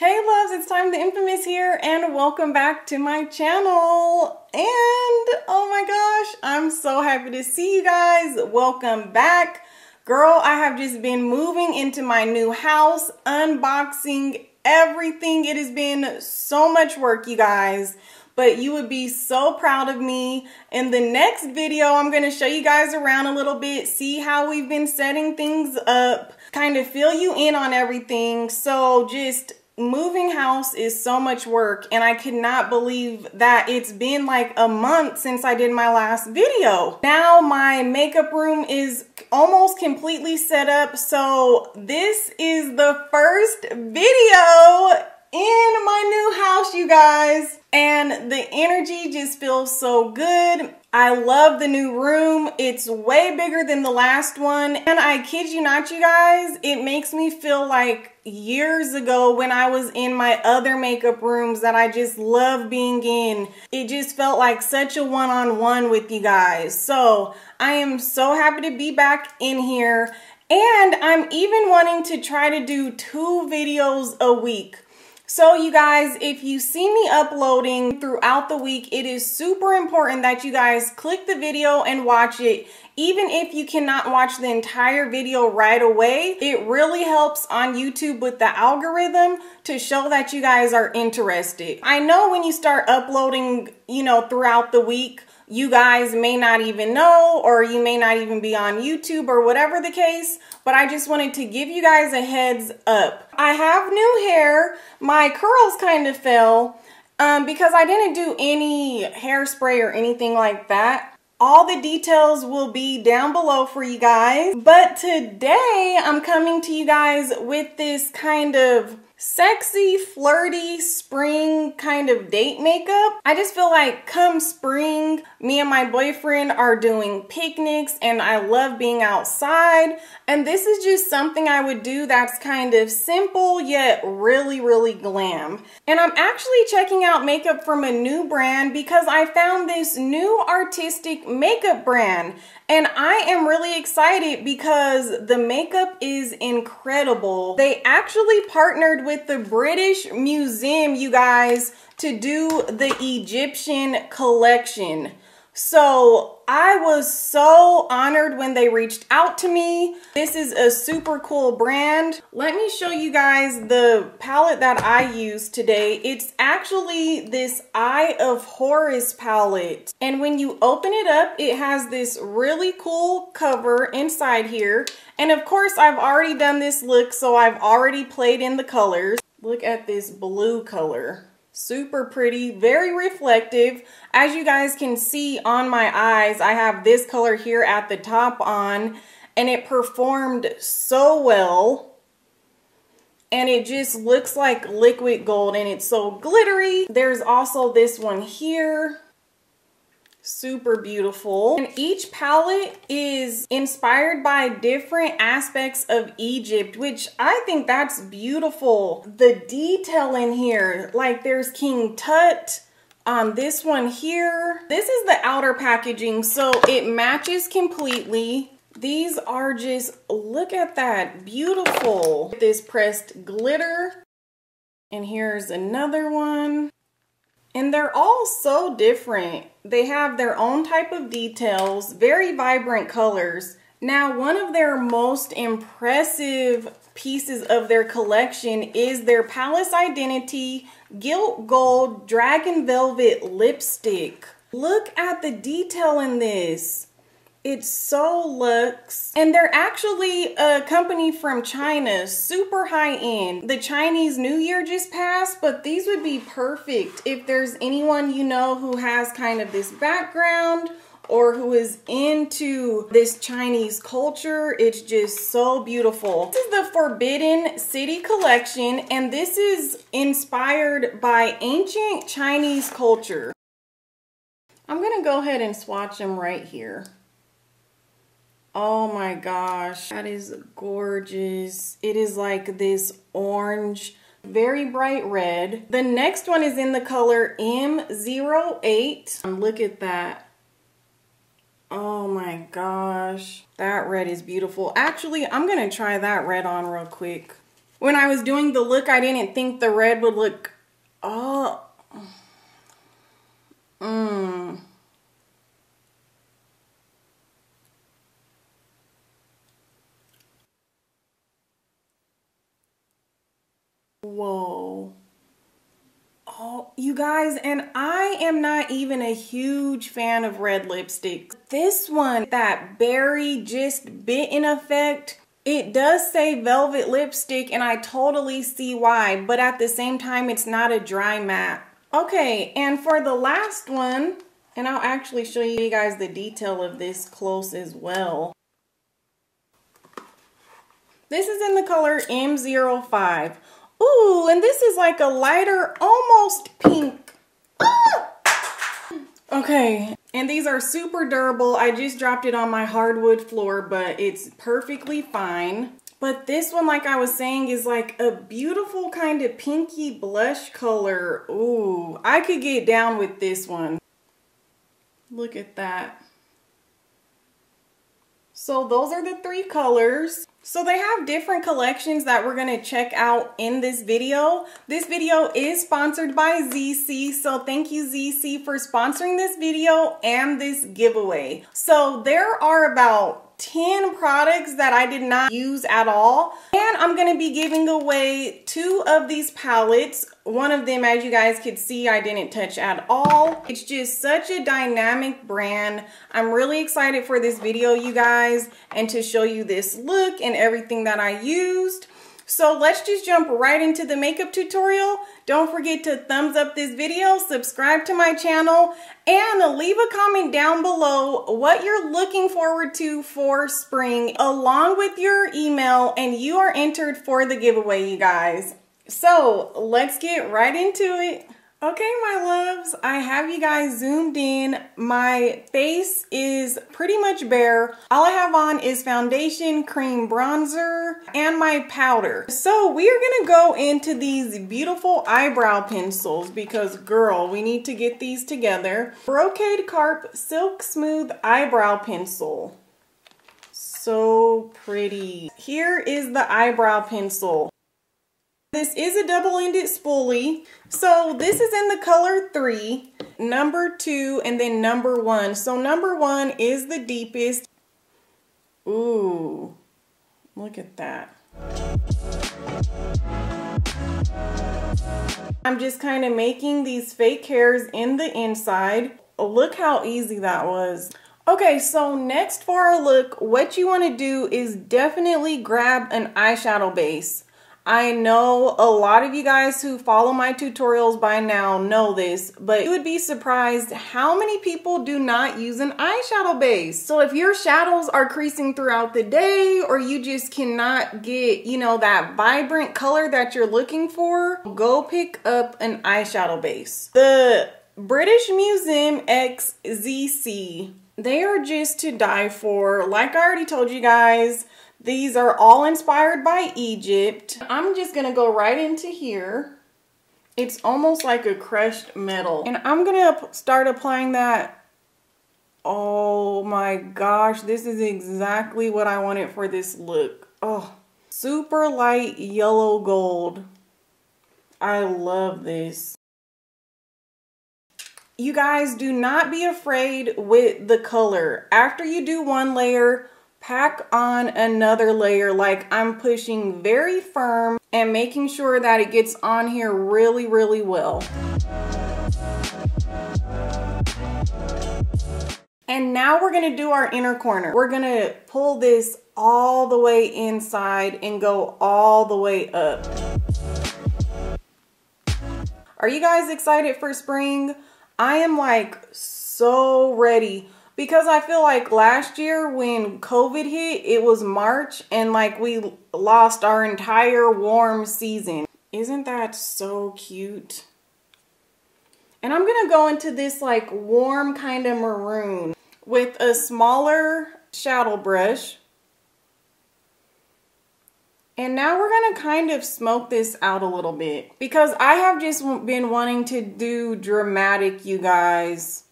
Hey loves, it's Tyme the Infamous here and welcome back to my channel. And oh my gosh, I'm so happy to see you guys. Welcome back. Girl, I have just been moving into my new house, unboxing everything. It has been so much work, you guys but you would be so proud of me. In the next video, I'm to show you guys around a little bit, see how we've been setting things up, kind of fill you in on everything. So just moving house is so much work and I cannot believe that it's been like a month since I did my last video. Now my makeup room is almost completely set up so this is the first video in my new house you guys and the energy just feels so good. I love the new room. It's way bigger than the last one. And I kid you not, you guys, it makes me feel like years ago when I was in my other makeup rooms that I just love being in. It just felt like such a one-on-one -on -one with you guys. So I am so happy to be back in here. And I'm even wanting to try to do two videos a week. So you guys, if you see me uploading throughout the week, it is super important that you guys click the video and watch it. Even if you cannot watch the entire video right away, it really helps on YouTube with the algorithm to show that you guys are interested. I know when you start uploading, you know, throughout the week, you guys may not even know or you may not even be on YouTube or whatever the case, but I just wanted to give you guys a heads up. I have new hair. My curls kind of fell um, because I didn't do any hairspray or anything like that. All the details will be down below for you guys. But today I'm coming to you guys with this kind of sexy, flirty spring kind of date makeup. I just feel like come spring, me and my boyfriend are doing picnics and I love being outside. And this is just something I would do that's kind of simple yet really, really glam. And I'm actually checking out makeup from a new brand because I found this new artistic makeup brand. And I am really excited because the makeup is incredible. They actually partnered with the British Museum, you guys, to do the Egyptian collection. So I was so honored when they reached out to me. This is a super cool brand. Let me show you guys the palette that I use today. It's actually this Eye of Horus palette. And when you open it up, it has this really cool cover inside here. And of course, I've already done this look, so I've already played in the colors. Look at this blue color super pretty very reflective. As you guys can see on my eyes I have this color here at the top on and it performed so well. And it just looks like liquid gold and it's so glittery. There's also this one here super beautiful. And each palette is inspired by different aspects of Egypt, which I think that's beautiful. The detail in here, like there's King Tut, on this one here. This is the outer packaging, so it matches completely. These are just, look at that, beautiful. This pressed glitter. And here's another one. And they're all so different. They have their own type of details, very vibrant colors. Now, one of their most impressive pieces of their collection is their Palace Identity Gilt Gold Dragon Velvet Lipstick. Look at the detail in this. It's so luxe. And they're actually a company from China, super high end. The Chinese New Year just passed, but these would be perfect if there's anyone you know who has kind of this background or who is into this Chinese culture. It's just so beautiful. This is the Forbidden City collection, and this is inspired by ancient Chinese culture. I'm gonna go ahead and swatch them right here. Oh my gosh, that is gorgeous. It is like this orange, very bright red. The next one is in the color M08. Um, look at that. Oh my gosh, that red is beautiful. Actually, I'm gonna try that red on real quick. when I was doing the look, I didn't think the red would look, oh, mmm. Whoa. Oh, you guys, and I am not even a huge fan of red lipstick. This one, that berry just bitten effect, it does say velvet lipstick and I totally see why, but at the same time, it's not a dry matte. Okay, and for the last one, and I'll actually show you guys the detail of this close as well. This is in the color M05. Ooh, and this is like a lighter, almost pink. Ah! Okay, and these are super durable. I just dropped it on my hardwood floor, but it's perfectly fine. But this one, like I was saying, is like a beautiful kind of pinky blush color. Ooh, I could get down with this one. Look at that. So those are the three colors. So they have different collections that we're going to check out in this video. This video is sponsored by Zeesea. So thank you Zeesea for sponsoring this video and this giveaway. So there are about 10 products that I did not use at all. And I'm to be giving away two of these palettes. One of them, as you guys could see, I didn't touch at all. It's just such a dynamic brand. I'm really excited for this video, you guys, and to show you this look and everything that I used. So let's just jump right into the makeup tutorial. Don't forget to thumbs up this video, subscribe to my channel, and leave a comment down below what you're looking forward to for spring along with your email and you are entered for the giveaway, you guys. So let's get right into it. Okay, my loves, I have you guys zoomed in. My face is pretty much bare. All I have on is foundation, cream bronzer, and my powder. So we are gonna go into these beautiful eyebrow pencils because girl, we need to get these together. Brocade Carp Silk Smooth Eyebrow Pencil. So pretty. Here is the eyebrow pencil. This is a double-ended spoolie. So this is in the color three, number two, and then number one. So number one is the deepest. Ooh, look at that. I'm just kind of making these fake hairs in the inside. Look how easy that was. Okay, so next for our look, what you want to do is definitely grab an eyeshadow base. I know a lot of you guys who follow my tutorials by now know this, but you would be surprised how many people do not use an eyeshadow base. So if your shadows are creasing throughout the day or you just cannot get, you know, that vibrant color that you're looking for, go pick up an eyeshadow base. The British Museum x Zeesea, they are just to die for. Like I already told you guys, these are all inspired by Egypt. I'm just gonna go right into here. It's almost like a crushed metal. And I'm gonna start applying that. Oh my gosh, this is exactly what I wanted for this look. Oh, super light yellow gold. I love this. You guys do not be afraid with the color. After you do one layer, pack on another layer like I'm pushing very firm and making sure that it gets on here really, really well. And now we're gonna do our inner corner. We're gonna pull this all the way inside and go all the way up. Are you guys excited for spring? I am like so ready because I feel like last year when COVID hit, it was March and like we lost our entire warm season. Isn't that so cute? And I'm gonna go into this like warm kind of maroon with a smaller shadow brush. And now we're gonna kind of smoke this out a little bit because I have just been wanting to do dramatic, you guys.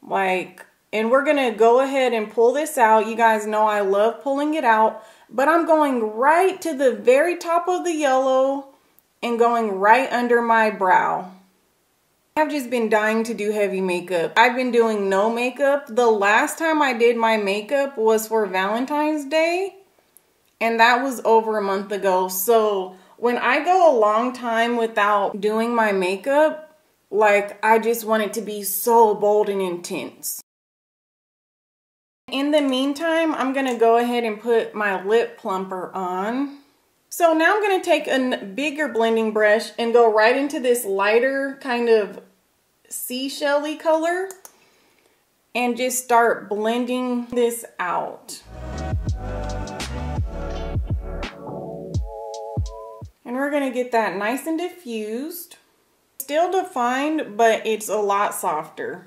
Like, And we're going to go ahead and pull this out. You guys know I love pulling it out. But I'm going right to the very top of the yellow and going right under my brow. I've just been dying to do heavy makeup. I've been doing no makeup. The last time I did my makeup was for Valentine's Day. And that was over a month ago. So when I go a long time without doing my makeup, like I just want it to be so bold and intense. In the meantime, I'm to go ahead and put my lip plumper on. So now I'm to take a bigger blending brush and go right into this lighter kind of seashelly color and just start blending this out. And we're to get that nice and diffused. Still defined, but it's a lot softer.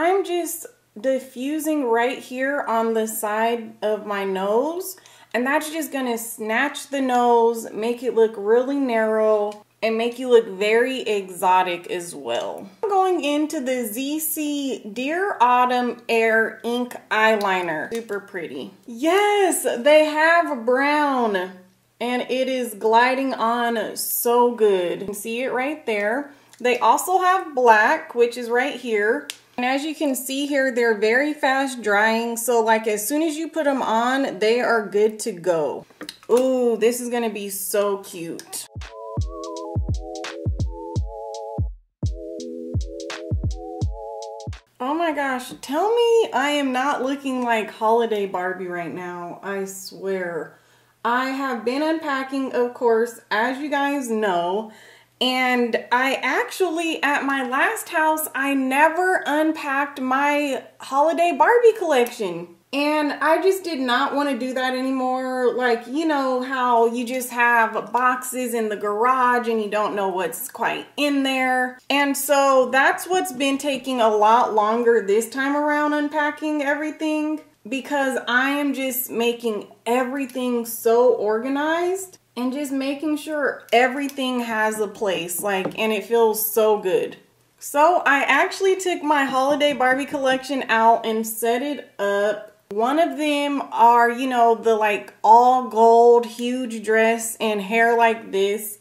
I'm just diffusing right here on the side of my nose. And that's just to snatch the nose, make it look really narrow, and make you look very exotic as well. I'm going into the Zeesea Dear Autumn Air Ink Eyeliner. Super pretty. Yes, they have brown and it is gliding on so good. You can see it right there. They also have black, which is right here. And as you can see here, they're very fast drying. So like as soon as you put them on, they are good to go. Ooh, this is gonna be so cute. Oh my gosh, tell me I am not looking like holiday Barbie right now, I swear. I have been unpacking, of course, as you guys know, and I actually, at my last house, I never unpacked my holiday Barbie collection. And I just did not want to do that anymore. Like, you know how you just have boxes in the garage and you don't know what's quite in there. And so that's what's been taking a lot longer this time around unpacking everything because I am just making everything so organized and just making sure everything has a place like and it feels so good so I actually took my holiday Barbie collection out and set it up one of them are you know the like all gold huge dress and hair like this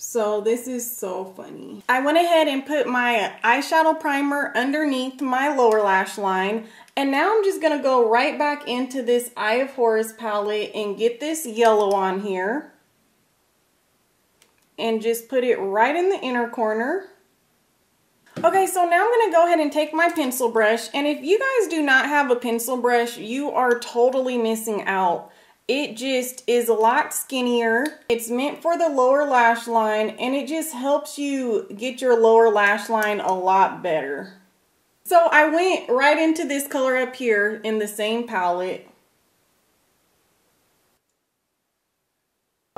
so this is so funny. I went ahead and put my eyeshadow primer underneath my lower lash line. And now I'm just going to go right back into this Eye of Horus palette and get this yellow on here and just put it right in the inner corner. Okay, so now I'm going to go ahead and take my pencil brush. And if you guys do not have a pencil brush, you are totally missing out. It just is a lot skinnier. It's meant for the lower lash line and it just helps you get your lower lash line a lot better. So I went right into this color up here in the same palette.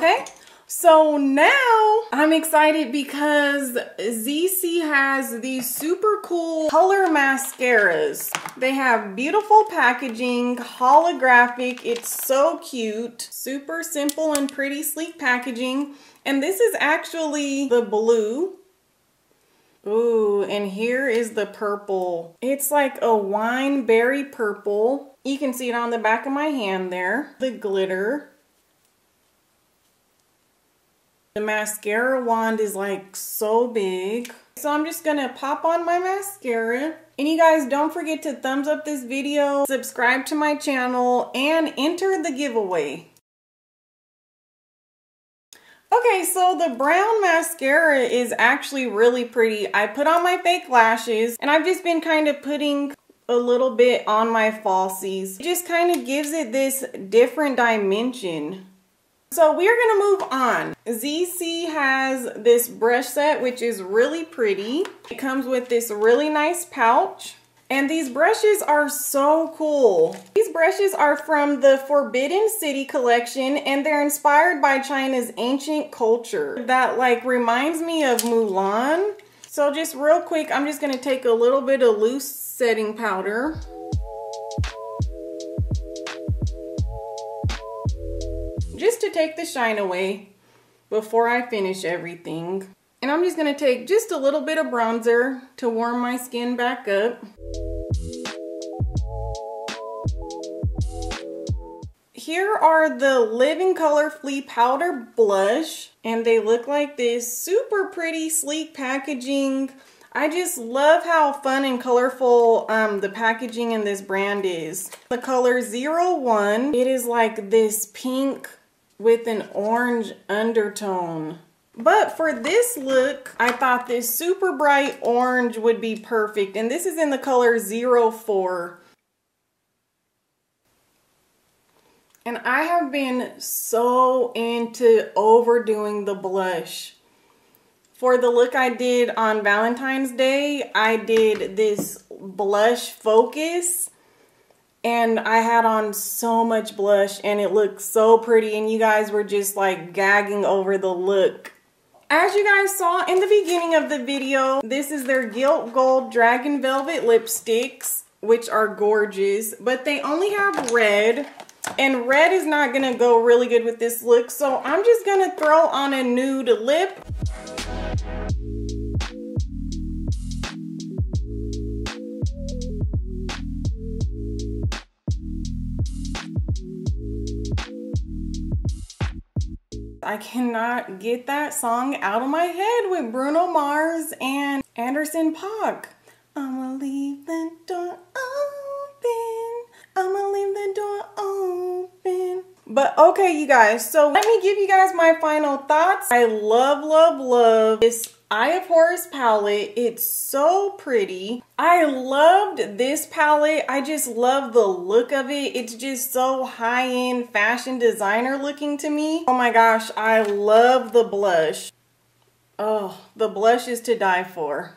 Okay, so now I'm excited because Zeesea has these super cool color mascaras. They have beautiful packaging, holographic. It's so cute. Super simple and pretty sleek packaging. And this is actually the blue. Ooh, and here is the purple. It's like a wine berry purple. You can see it on the back of my hand there. The glitter. The mascara wand is like so big. So I'm just gonna pop on my mascara. And you guys don't forget to thumbs up this video, subscribe to my channel, and enter the giveaway. Okay, so the brown mascara is actually really pretty. I put on my fake lashes and I've just been kind of putting a little bit on my falsies. It just kind of gives it this different dimension. So we're gonna move on. Zeesea has this brush set, which is really pretty. It comes with this really nice pouch. And these brushes are so cool. These brushes are from the Forbidden City collection and they're inspired by China's ancient culture that like reminds me of Mulan. So just real quick, I'm just gonna take a little bit of loose setting powder. just to take the shine away before I finish everything. And I'm just gonna take just a little bit of bronzer to warm my skin back up. Here are the Living Color Flea Powder Blush, and they look like this super pretty sleek packaging. I just love how fun and colorful um, the packaging in this brand is. The color 01, it is like this pink with an orange undertone. But for this look, I thought this super bright orange would be perfect. And this is in the color 04. And I have been so into overdoing the blush. For the look I did on Valentine's Day, I did this blush focus and I had on so much blush and it looked so pretty and you guys were just like gagging over the look. As you guys saw in the beginning of the video, this is their Gilt Gold Dragon Velvet lipsticks, which are gorgeous, but they only have red and red is not gonna go really good with this look. So I'm just gonna throw on a nude lip. I cannot get that song out of my head with Bruno Mars and Anderson .Paak. I'ma leave the door open. I'ma leave the door open. But okay, you guys, so let me give you guys my final thoughts. I love, love, love this Eye of Horus palette. It's so pretty. I loved this palette. I just love the look of it. It's just so high-end fashion designer looking to me. Oh my gosh, I love the blush. Oh, the blush is to die for.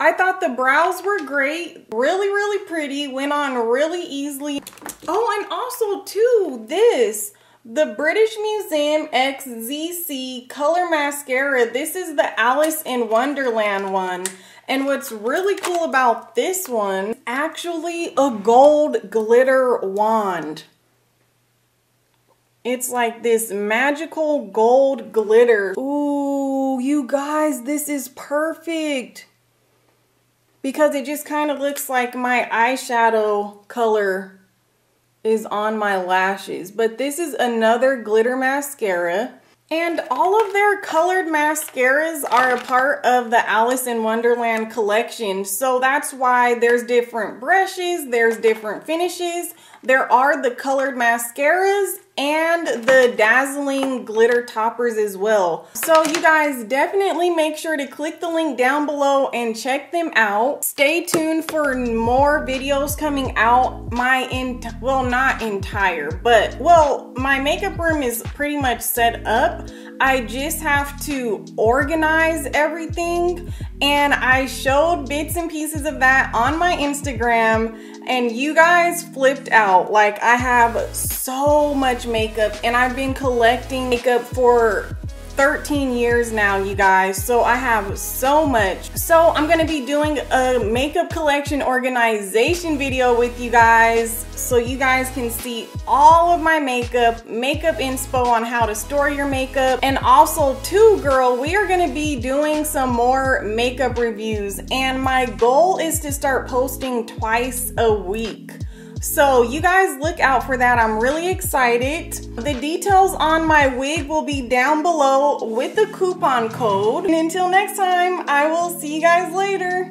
I thought the brows were great. Really, really pretty. Went on really easily. Oh, and also too, this. The British Museum x Zeesea Color Mascara. This is the Alice in Wonderland one. And what's really cool about this one, actually a gold glitter wand. It's like this magical gold glitter. Ooh, you guys, this is perfect. Because it just kind of looks like my eyeshadow color is on my lashes. But this is another glitter mascara. And all of their colored mascaras are a part of the Alice in Wonderland collection. So that's why there's different brushes, there's different finishes. There are the colored mascaras and the dazzling glitter toppers as well. So you guys definitely make sure to click the link down below and check them out. Stay tuned for more videos coming out. My, in well, not entire, but well, my makeup room is pretty much set up. I just have to organize everything and I showed bits and pieces of that on my Instagram and you guys flipped out. Like I have so much makeup and I've been collecting makeup for 13 years now, you guys. So I have so much. So I'm gonna be doing a makeup collection organization video with you guys so you guys can see all of my makeup, makeup inspo on how to store your makeup. And also too, girl, we are gonna be doing some more makeup reviews. And my goal is to start posting twice a week. So you guys look out for that. I'm really excited. The details on my wig will be down below with the coupon code. And until next time, I will see you guys later.